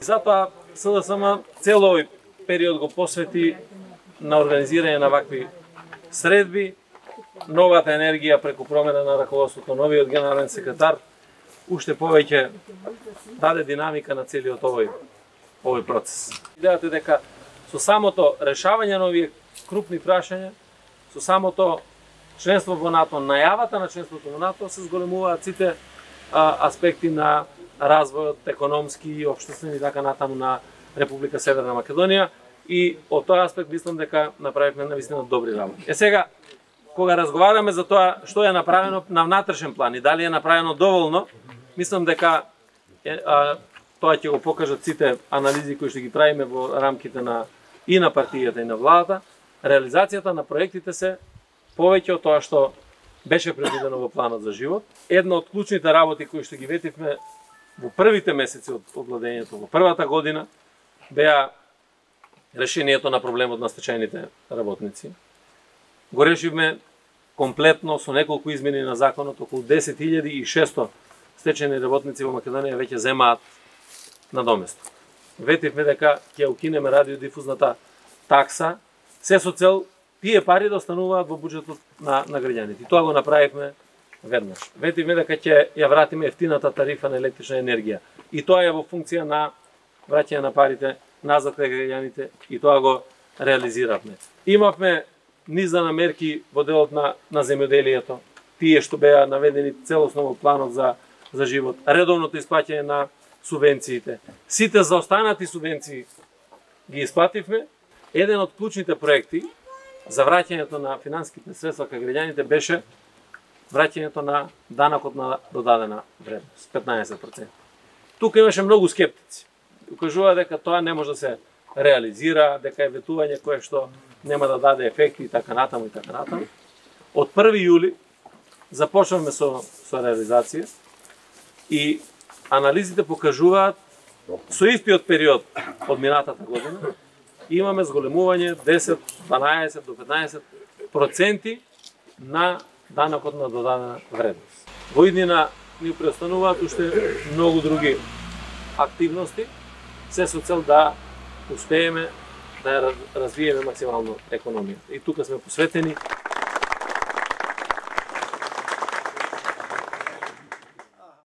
Затоа СДСМ цел овој период го посвети на организирање на вакви средби, новата енергија преку промена на раководството, новиот генерален секретар, уште повеќе даде динамика на целиот овој овој процес. Идејата е дека со самото решавање на овие крупни прашања, со самото членство во НАТО, најавата на членството во НАТО се зголемуваат сите а, аспекти на развојот економски и општествен и така натаму на Република Северна Македонија и од тој аспект мислам дека направивме навистина добри работи. Е сега кога разговараме за тоа што е направено на внатрешен план и дали е направено доволно, мислам дека е, а, тоа ќе го покажат сите анализи кои што ги правиме во рамките на и на партијата и на владата. Реализацијата на проектите се повеќе од тоа што беше предвидено во планот за живот. Една од клучните работи кои што ги ветивме во првите месеци од владењето, во првата година, беа решението на проблемот на стечајните работници. Го решивме комплетно со неколку измени на законот, околу 10.600 стечајни работници во Македонија веќе земаат на доместо. Ветивме дека ќе укинеме радиодифузната такса, се со цел тие пари да остануваат во буџетот на, на граѓаните. И тоа го направивме веднаш. Ветивме дека ќе ја вратиме ефтината тарифа на електрична енергија. И тоа е во функција на враќање на парите назад кај граѓаните и тоа го реализиравме. Имавме низа на мерки во делот на, на земјоделието, тие што беа наведени целосно во планот за, за живот, редовното исплаќање на субвенциите. Сите заостанати субвенции ги исплативме. Еден од клучните проекти за враќањето на финансиските средства кај граѓаните беше враќањето на данокот на додадена вредност, 15%. Тука имаше многу скептици. Укажува дека тоа не може да се реализира, дека е ветување кое што нема да даде ефекти и така натаму и така натаму. Од 1 јули започнавме со, со реализација и анализите покажуваат со истиот период од минатата година имаме зголемување 10, 12 до 15 проценти на данокот на додадена вредност. Во иднина ни преостануваат уште многу други активности, се со цел да успееме да развиеме максимално економијата. И тука сме посветени